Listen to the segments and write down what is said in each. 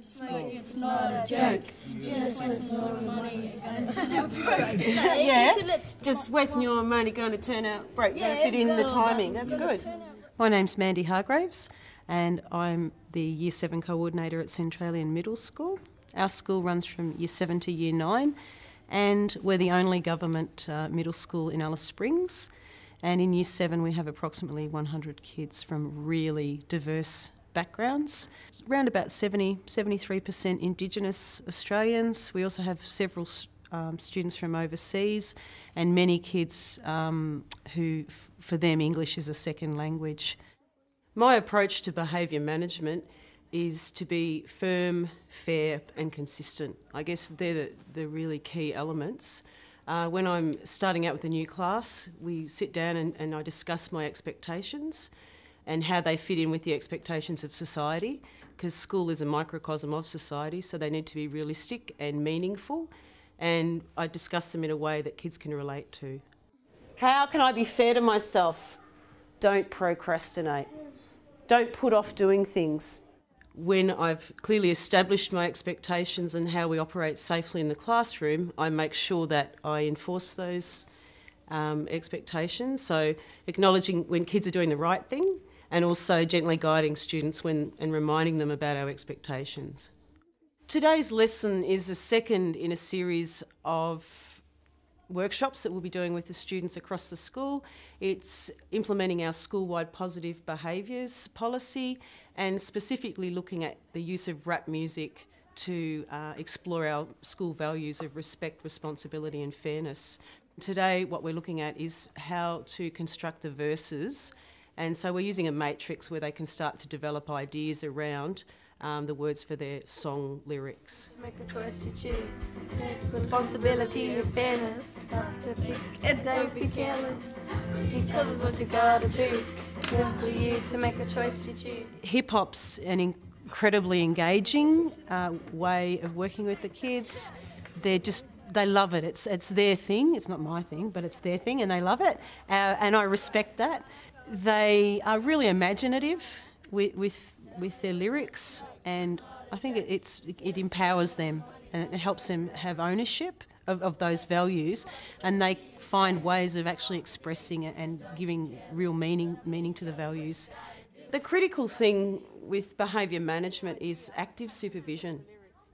It's not a joke. Just wasting your money and turn out broke. Yeah, just wasting your money going to turn out broke. Yeah, fit in the timing. That's good. My name's Mandy Hargraves, and I'm the Year 7 coordinator at Centralian Middle School. Our school runs from Year 7 to Year 9, and we're the only government uh, middle school in Alice Springs. And in Year 7, we have approximately 100 kids from really diverse backgrounds. Around about 70, 73% Indigenous Australians. We also have several um, students from overseas and many kids um, who, for them, English is a second language. My approach to behaviour management is to be firm, fair, and consistent. I guess they're the, the really key elements. Uh, when I'm starting out with a new class, we sit down and, and I discuss my expectations and how they fit in with the expectations of society, because school is a microcosm of society, so they need to be realistic and meaningful. And I discuss them in a way that kids can relate to. How can I be fair to myself? Don't procrastinate. Don't put off doing things. When I've clearly established my expectations and how we operate safely in the classroom, I make sure that I enforce those um, expectations. So, acknowledging when kids are doing the right thing and also gently guiding students when, and reminding them about our expectations. Today's lesson is the second in a series of workshops that we'll be doing with the students across the school. It's implementing our school-wide positive behaviours policy and specifically looking at the use of rap music to uh, explore our school values of respect, responsibility and fairness. Today what we're looking at is how to construct the verses and so we're using a matrix where they can start to develop ideas around um, the words for their song lyrics. To make a choice you choose. Responsibility and fairness. Stop to think and don't be careless. Each other's what you gotta do. For you to make a choice you choose. Hip hop's an incredibly engaging uh, way of working with the kids. They're just they love it. It's it's their thing. It's not my thing, but it's their thing, and they love it. Uh, and I respect that. They are really imaginative with, with, with their lyrics, and I think it, it's, it empowers them and it helps them have ownership of, of those values, and they find ways of actually expressing it and giving real meaning, meaning to the values. The critical thing with behaviour management is active supervision.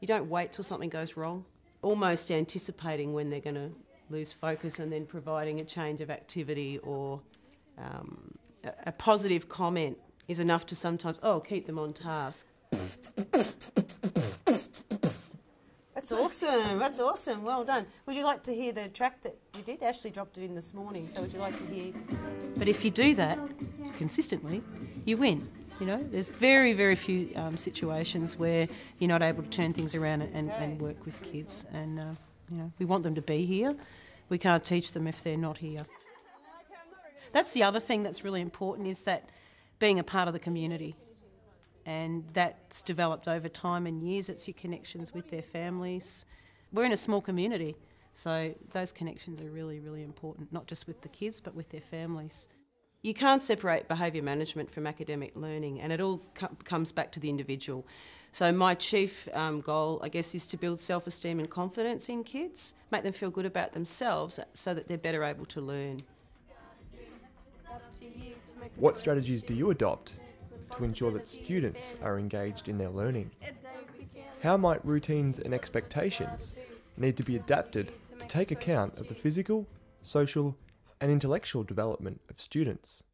You don't wait till something goes wrong, almost anticipating when they're going to lose focus and then providing a change of activity or um, a positive comment is enough to sometimes, oh, keep them on task. That's awesome. That's awesome. Well done. Would you like to hear the track that you did? Ashley dropped it in this morning, so would you like to hear? But if you do that consistently, you win. You know, there's very, very few um, situations where you're not able to turn things around and, and work with kids. And, uh, you know, we want them to be here. We can't teach them if they're not here. That's the other thing that's really important is that being a part of the community. And that's developed over time and years. It's your connections with their families. We're in a small community, so those connections are really, really important, not just with the kids, but with their families. You can't separate behaviour management from academic learning, and it all co- comes back to the individual. So, my chief um, goal, I guess, is to build self esteem and confidence in kids, make them feel good about themselves so that they're better able to learn. What strategies do you adopt to ensure that students are engaged in their learning? How might routines and expectations need to be adapted to take account of the physical, social, and intellectual development of students?